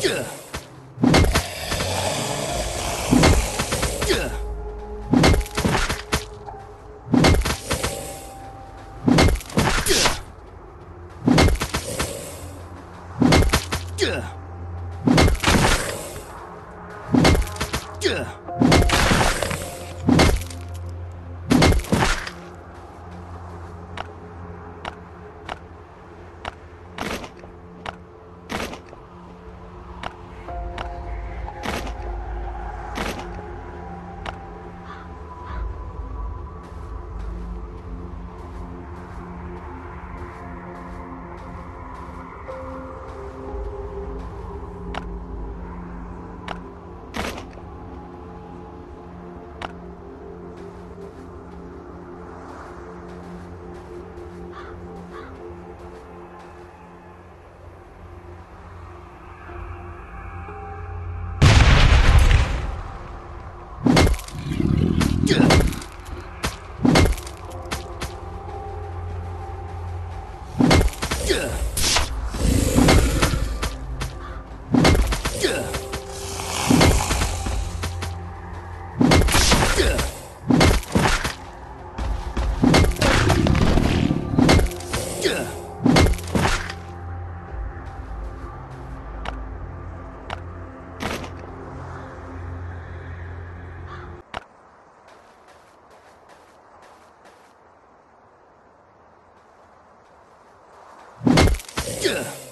Yeah. Yeah.